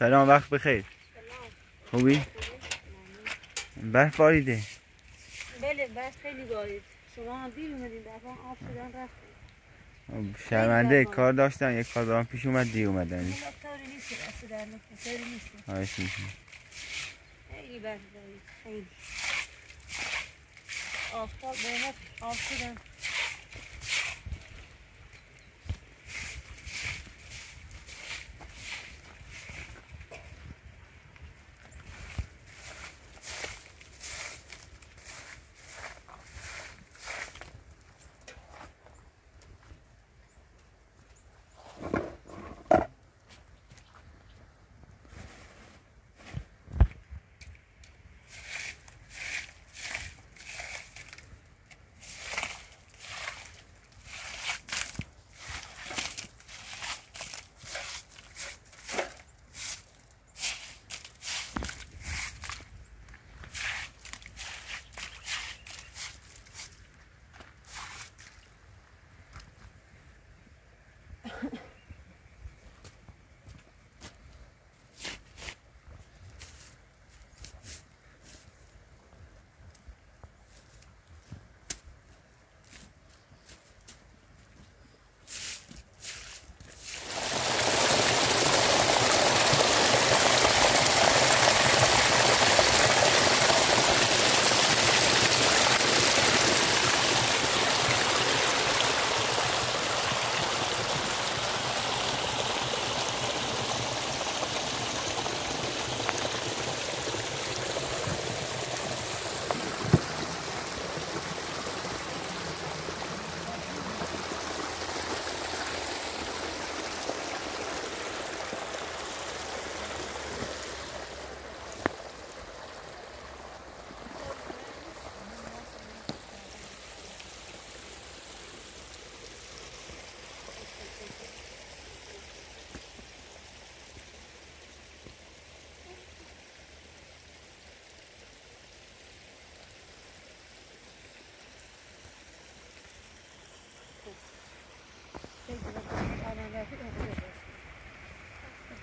سلام وقت بخیر. خوبی؟ برف باریده بله برف خیلی بارید شما هم دیر اومدین دفعه آب شدن رفتن شرمنده کار داشتن. یک کار برام پیش اومد دیر اومدن. نیست خواهش می‌کنم. خیلی برف بارید خیلی. آفتاب به آب شدن.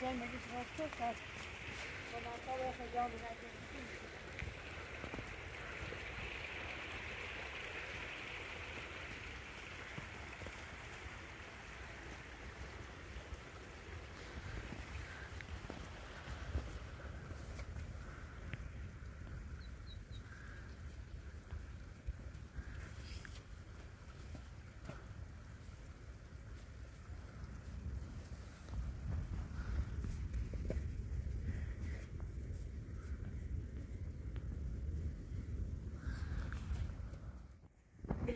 gelmemiş, rahatsız olsak. Ondan sonra yapacağımız herkes için.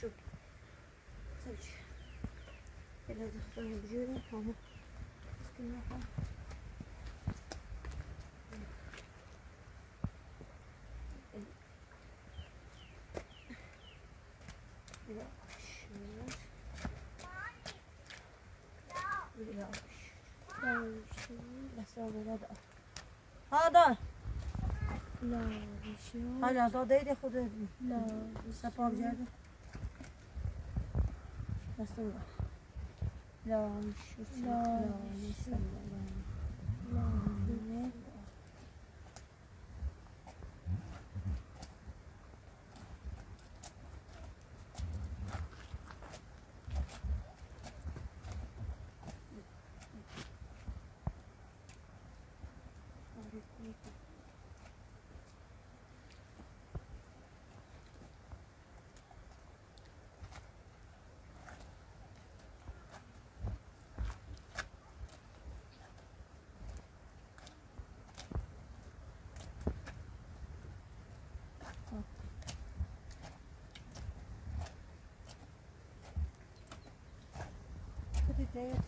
شوف سج إذا دخلنا بجوري فهو حالا داده ایده خود لا سپاب جرده دست رو لا شو لا لا لا Okay.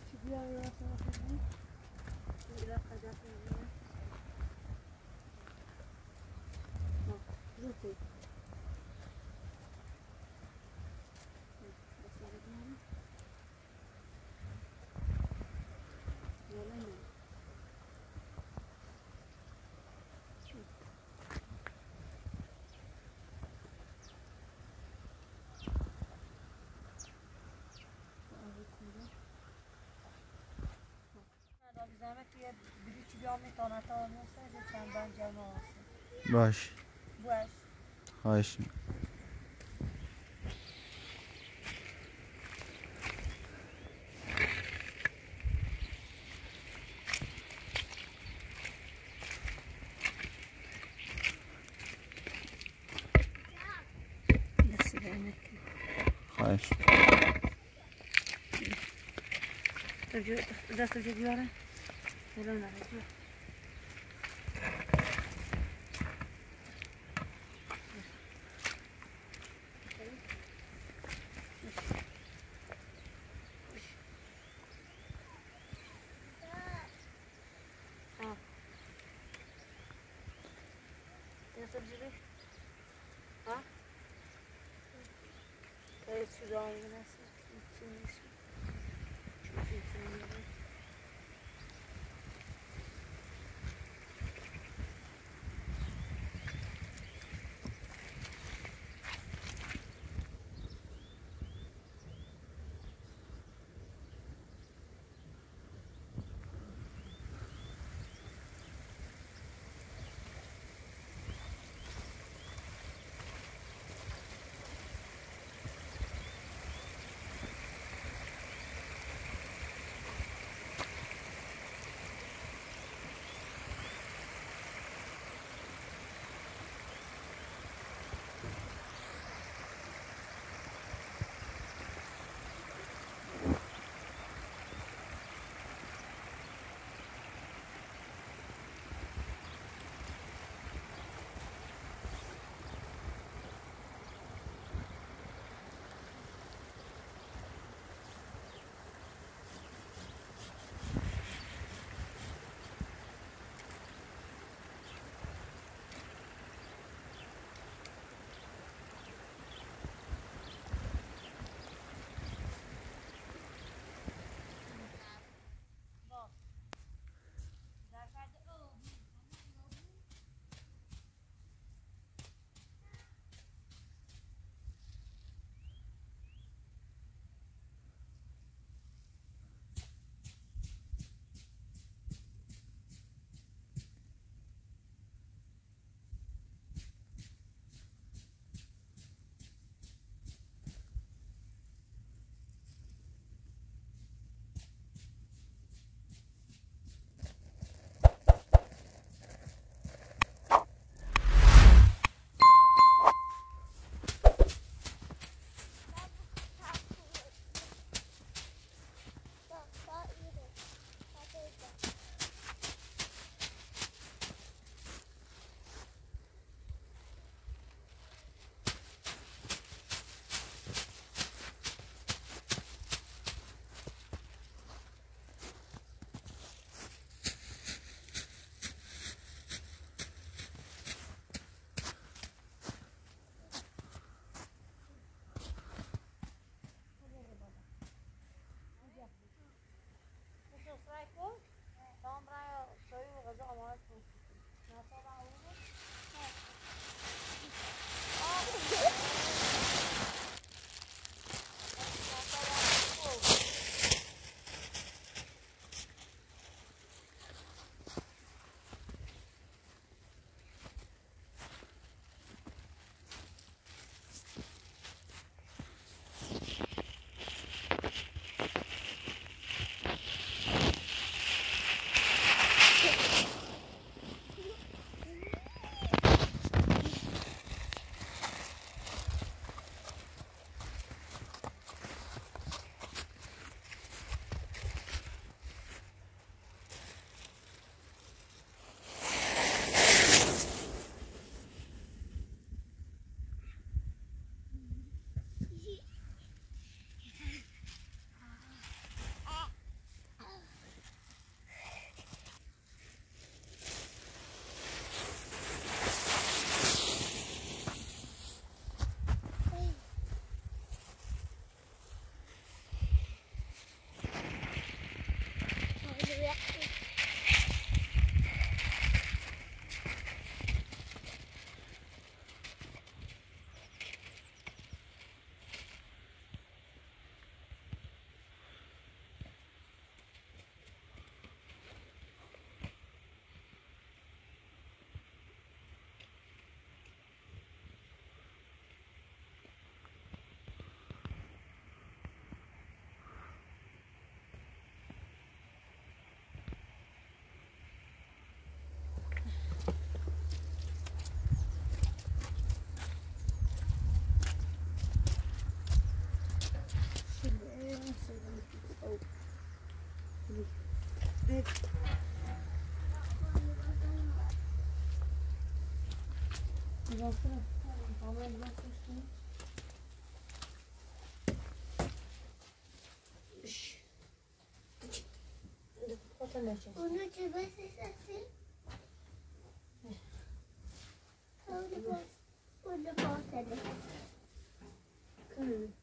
بری چی بیام می‌تونه تا نسه چند بند جمع آسه باش باش خواهش می‌کنم. دست درنه خواهش 在这儿呢 baksana. Havaya bak. Onu cebe seslesin. Onu bas. Onu bas hele. Kırın.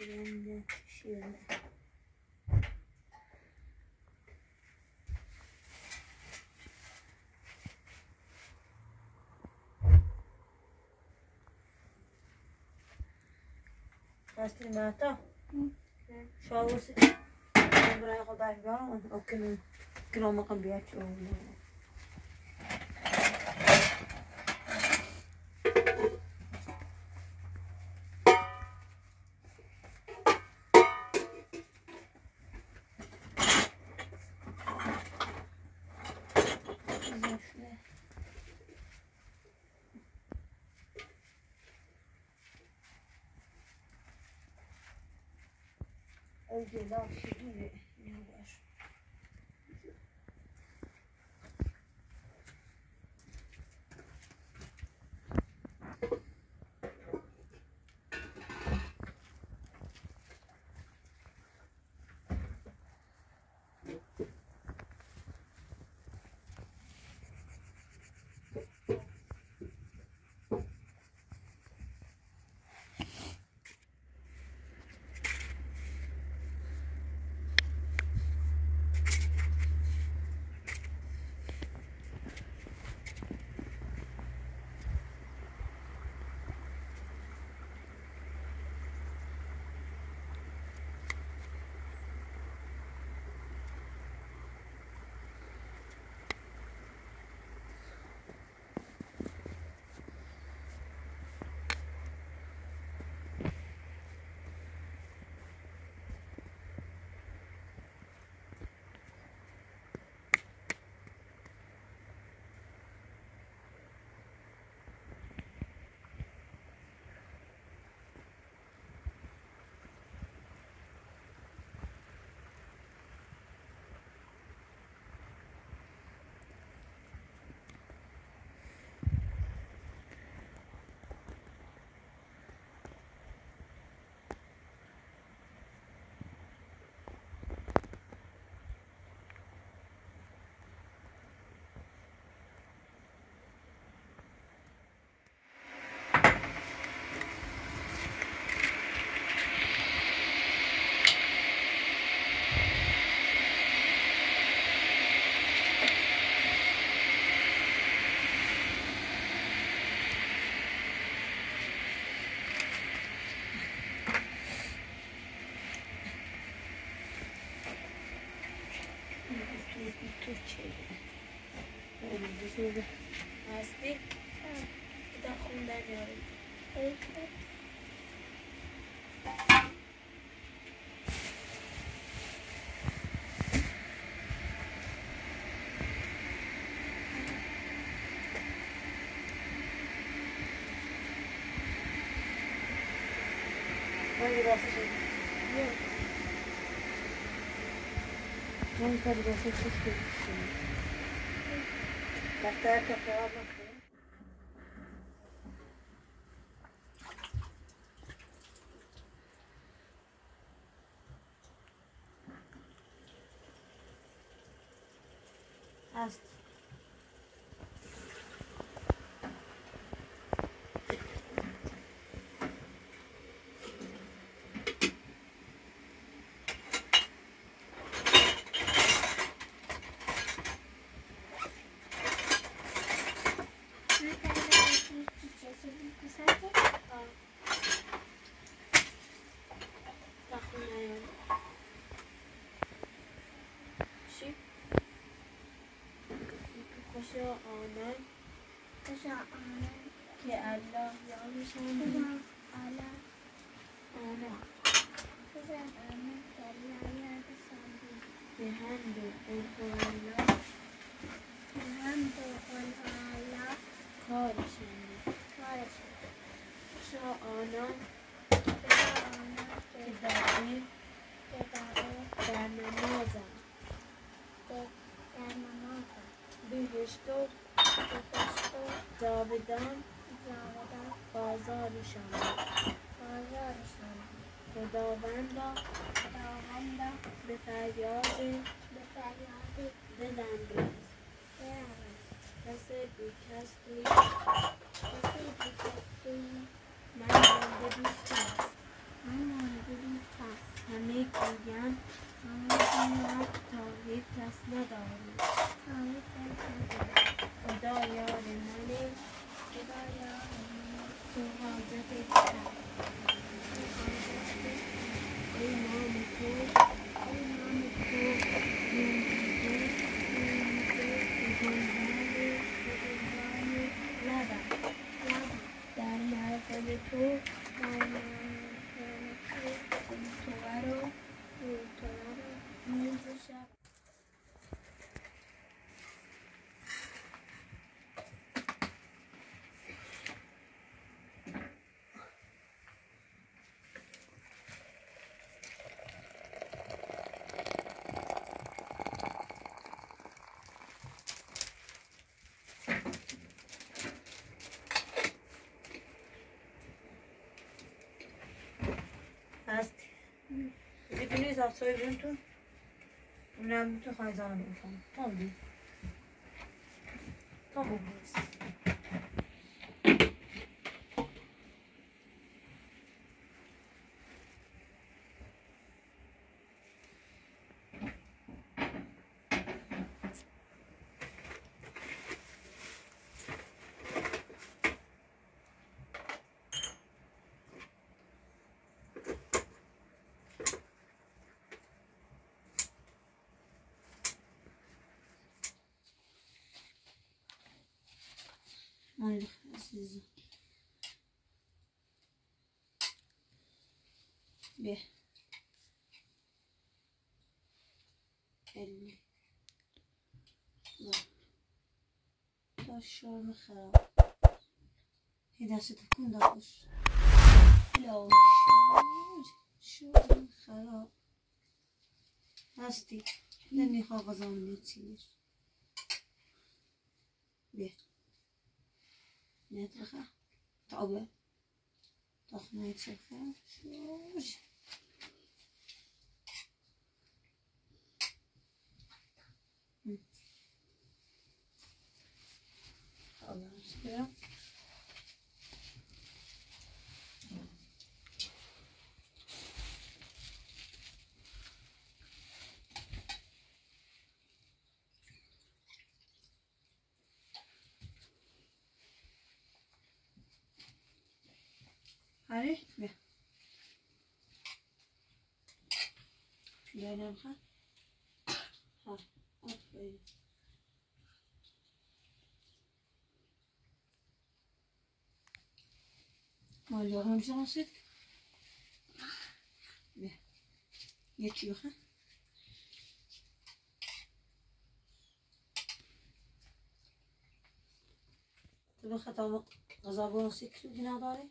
Ben de şöyle. Castrinato? Só você. Lembrar que eu tava igual, ou que não, que não me cambiaste. 而且到十一月。اسمه ده قصدي تضخم ده غير Hangi kadrosu şişti? Até que a palavra. Şu ana. Şu ana. Ke Allah. Ya Rabbi. جاودان بازارشان بازارشان خداوندا خداوندا به فریاد به فریاد. دلم رس برم کس بیکستی کسی من مانده Feliz a soy junto. Una mucho razón. می‌کنم تام بی تام بگویست مال عزیزم بیا خیلی تا شرم خراب هی دست تکون داشت لا شرم خراب هستی نمیخوا غذا میتیر niedriger. toch moet zeggen zo. كده هاري بیا. بیا نمخه ها آفرین. مال هم شانست بیا. یکی بخه تو بخه تا غذا برسی که تو نداری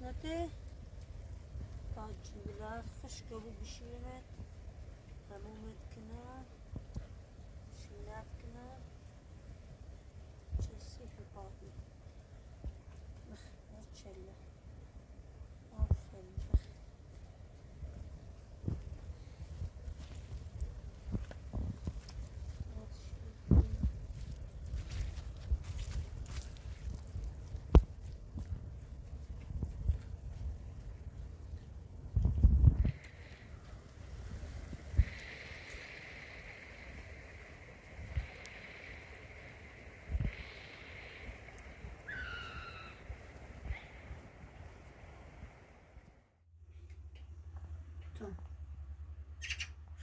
قسمت تاجوله خشک بو بشینت تمومت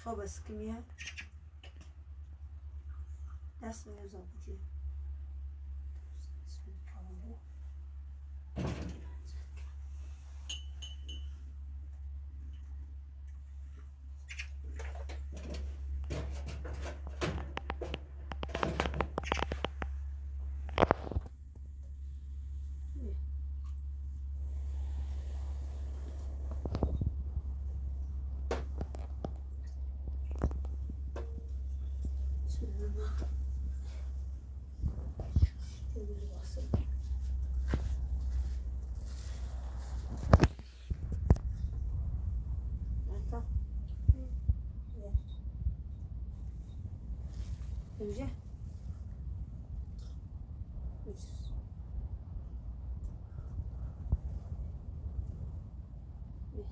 خواب است که میاد؟ دست میزا بجی 하고 있어. 네.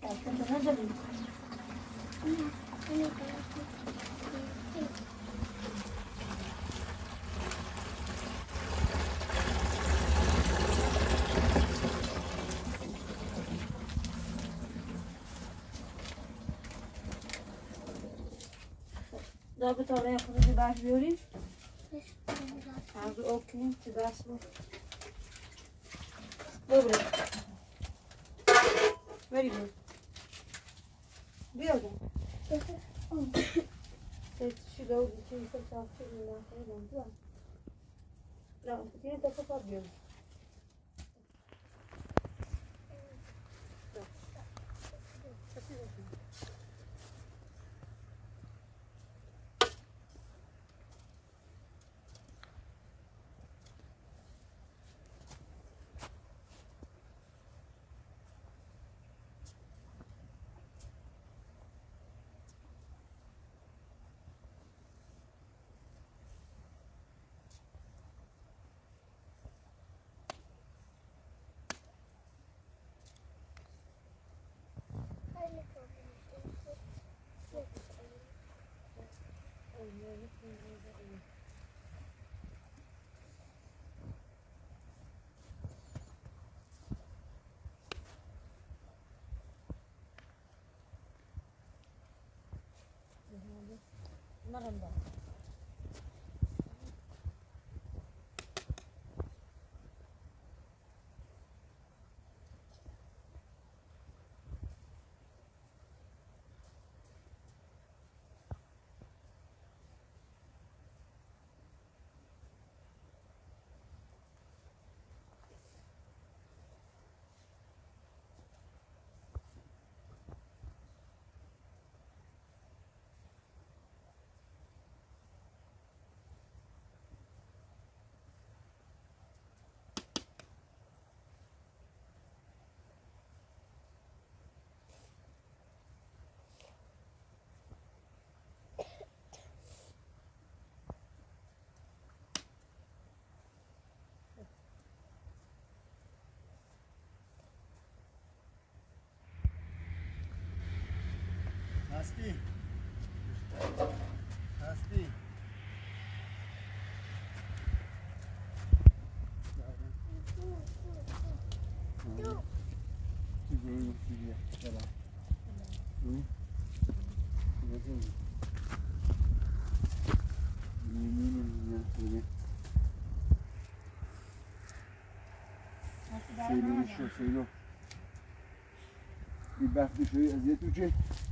나 근데 사장님. Dopo dovrei aprire la fiori. Algo ok, ti dasmo. Dobro. Very good. Build. Teď si dou, když jsem se chtěl na to. Bravo, ty je to popadil. 말 한다. هستی. هستی. سیلو شو سیلو. bir وقتی شوی اذیت میشه نمی‌دونم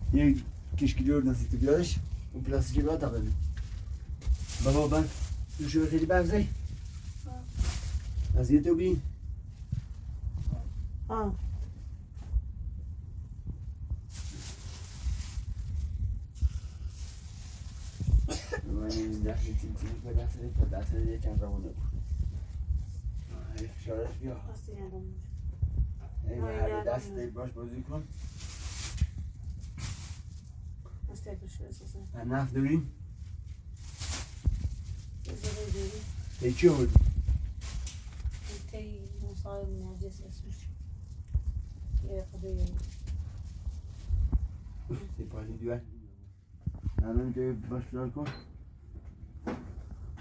تیم به دست تا دست یکم روانه بود آه، فشارش بیا دستی ندارم ای آه، هر یادم دست اومد. باش بازی کن دستی اکرش اساسا من نفت داریم تی چی آوردی؟ مصاحب نرجس اسمش. یه تی پالی دیور الان تو باش فشار کن.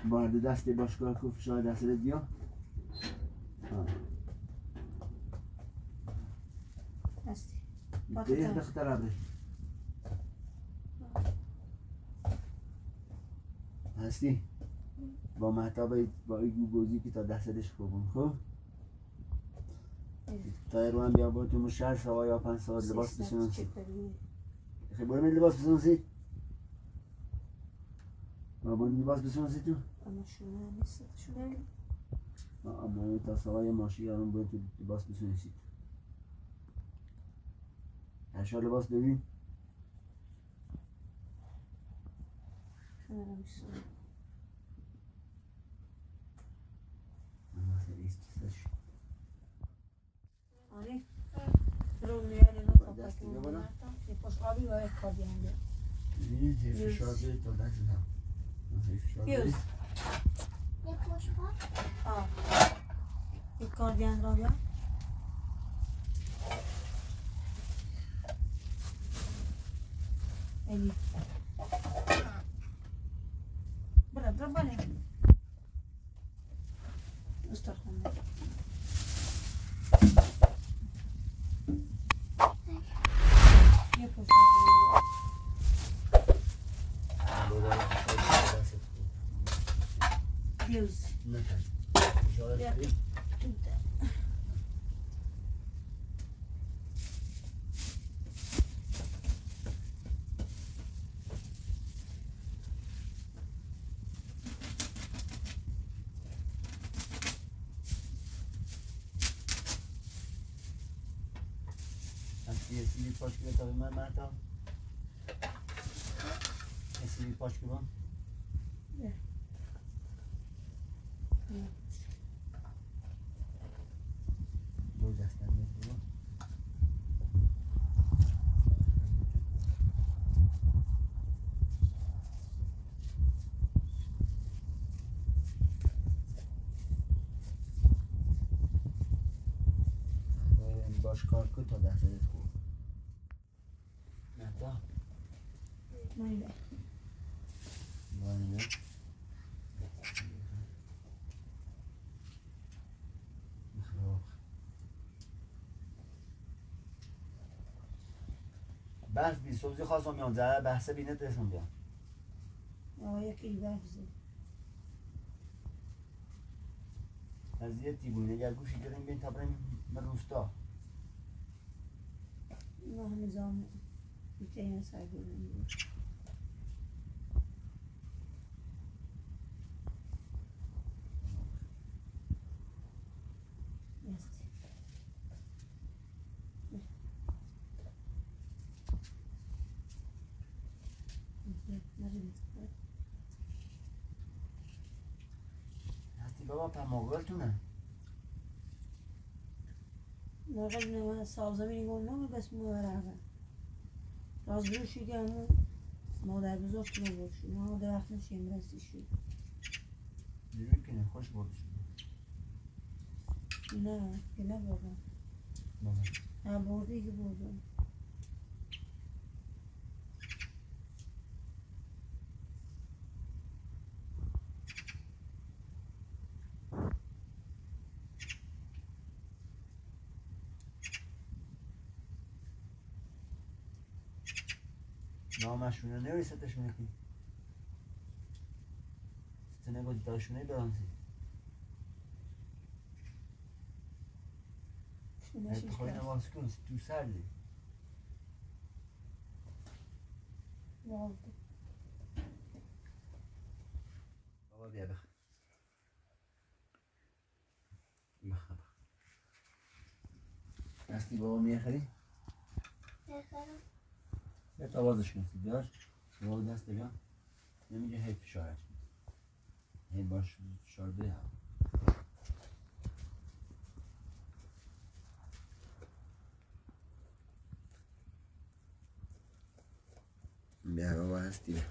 وارد دست باش کار کن. فشار دست رو بیا آه. دستی ده هستی؟ با محتاب با ایگو بوزی که تا دستش خوبون خب؟ تا رو هم بیا با تو مشهر سوا یا پنج ساعت لباس بسنسی خیلی برو من لباس بسنسی بابا لباس بسنسی تو؟ اما شونه هم نیست شونه اما تا سوا یا ماشی یارم باید تو لباس بسنسی هشا لباس ببین شونه هم نیست اما خیلی استیسش آره رو میاره نو دست کپاکی دیگه بالا. یه پشت آبی و یک کار بیانده ببین چه فشار بیاری تا دست هم خیلی فشار پیوز بیاری یه پشت پا آه یک کار بیان را بیا ایلی برا برا بله استرخونه یه پشت آبی دوباره فشار بیاری دستت خوب. پیوز نکن فشارش بیا. بیاری. توته هستی یه سیبی پاش که تا به من مرتا یه سیبی پاش که بام دو دستن نیست بام باش کار کن تا دستت خوب مرتا مایده Vale. بحث بی سوزی خواستم میان زره بحث بینت رسم بیان آه یکی بفزه از یه اگر گوشی داریم بین تا بریم به روستا. نه نظام. بیته این هستی بابا پماغلتونه مرغ نه سازمی نگاه نه بس راز بروشی که همون مادر بزرگ تو باشی ما درخت نشیم رسی شد دیروی کنه خوش بردش نه که نه بابا نه بردی که بردم. نامشونه نوی ستشونه کی ستنه گودی تاشونه برانسی کرد. een was kunst, tu sardi. والده. بیا بخ بخ بخ دستی بابا می‌خری؟ بخرم یه آوازش کن بیاش بابا دست بیا نمیگه هی فشارش هی باش فشار بده بیا بابا هستی بیا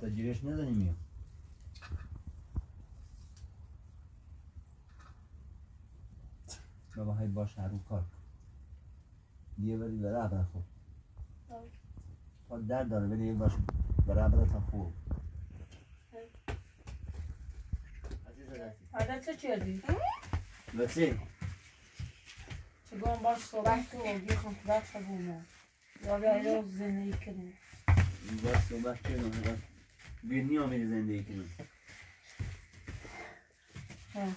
تا جیرش بابا هی باش هر کار. دیگه بری بره عبر خوب. تا درد داره یه باش بره عبر تا خوب. حالا چه چیزی؟ چه گم باش صحبت کن و بیخون تو بخش بومو یا بیا ایرو زندگی کنیم. باش صحبت حالا بیر نیا میری زندگی کنم ها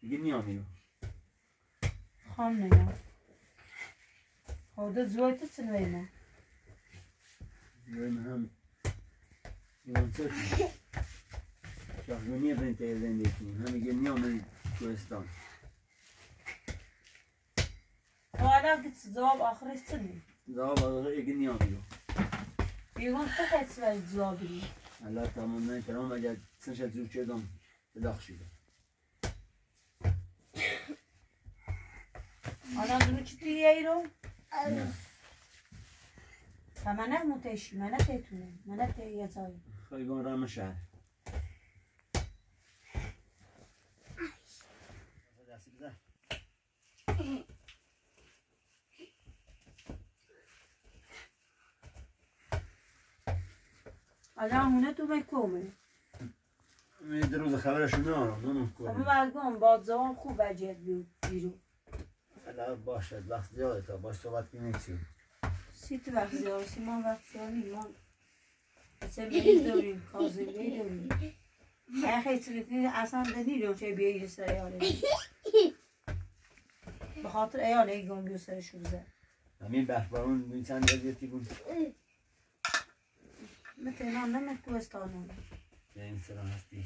دیگه نیا میرو خام نگم. حالا زوی تو چه نویمه Böyle hem yolcu شهرونی بنت زندگی کنیم. همه گه نیامدی کوهستان. حالا گit cevap آخرش چه نی زواب آداغه اگه نیامیدو بیگون تو خیلی ولی جوابی نی الله تمام نه کرام اگر دونو چی توی ایرو؟ نه و منه متشی منه تیتونه منه تی یه زایی خیلی گم رام شهر دستی بزن آدم همونه تو بکومه می در روز خبرشو نارم نمون همه کنم برگم با جواب خوب وجهت بیو الله باشد وقت زیاده تا باش صحبت کنیم چی سی تو وقت زیاد سی ما وقت زیاد نیمان اصلا بیایی داریم کازه بیایی داریم چیزی که اصلا ندیدم چه بیایی سر ایاله به خاطر ایاله ای گم بیو سرشو بزن همین بخبرون میتن وضعیتی بود مثل نه تو استانون به این سلام هستی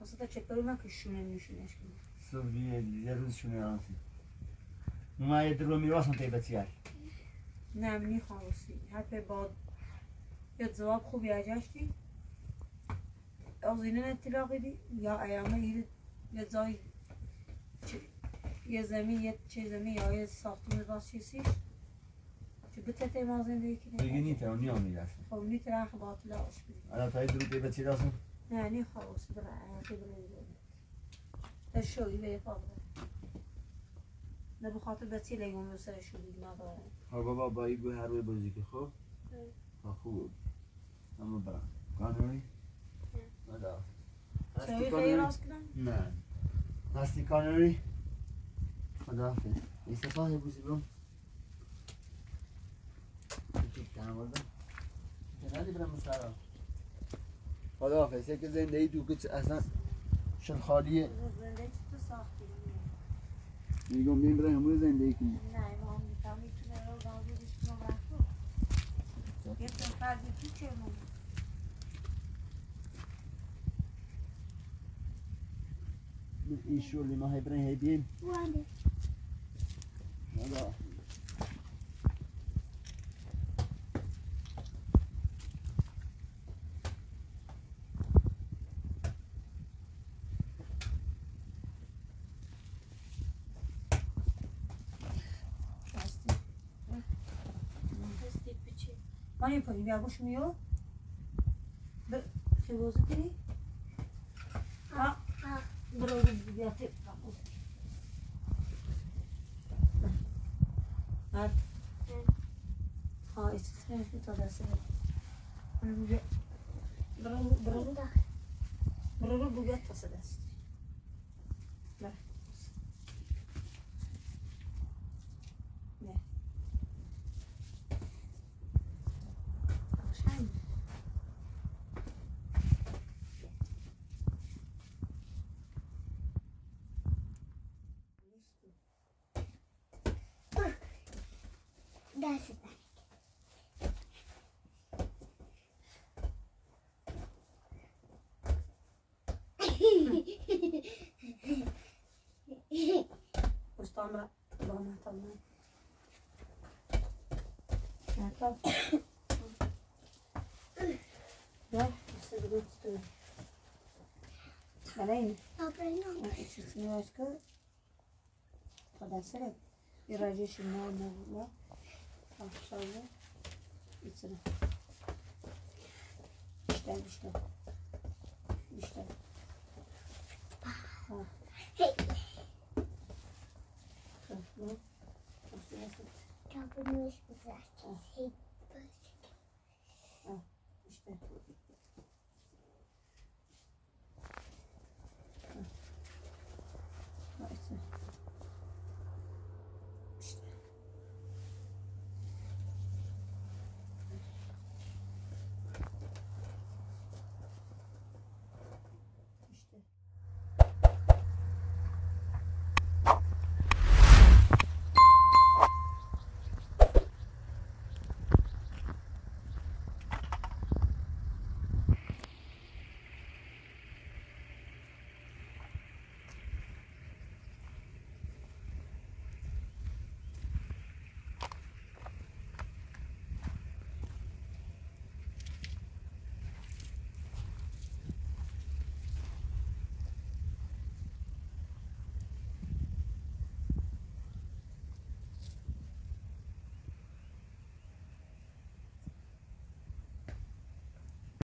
اصلا چکارو من که شونه نشونش کنم صبح یه یه روز شونه آنتی ما یه درو میراث متی بتیار نه منی خواهستی حرف باد یا جواب خوبی اجاشتی از اینه اطلاقی دی یا ایامه یه یه چه- یه زمین یه چه زمین یا یه ساختمون راست چیزیش چه بتته ما زندگی دیگه کنه نیت اون نیا می‌رفت خب نی ترخ باطل آش بید الان تا درو دی بتی راست نه نی خواهستی برای حقی برای در شوی به پا نه بخاطر بچی لگون بسر شدید نداره. ها بابا با ایگو هر روی بازی که خوب ها خوب اما برا کانوری مدا چه خیلی راست کنم نه. هستی کانوری خدا حافظ یه سپاه بوزی برم خدا حافظ که زندگی تو که اصلا شن خالیه. زندگی تو ساختی میگم بیم برای همون زندگی کنیم نه ما می‌تونم می‌تونه رو گازی بشکنم رفتو یه تن فردی تو چه مون این شولی ما هی برای هی بیم وانده خدا هستی هستی پیچی من یه پایین بیا گوش میو ب چه بازی کنی؟ ها ها. برو رو بیا تیپ بعد ها استریم که تا دسته برو بیا برو برو برو برو رو بیا تا دست نه نه قشنگ دست استان را با مهتاب نه مهتاب نه بسه بگو تو بله آبرنام چیزی باش که خدا سره ایراجش نه نه نه آفشارده سلام چی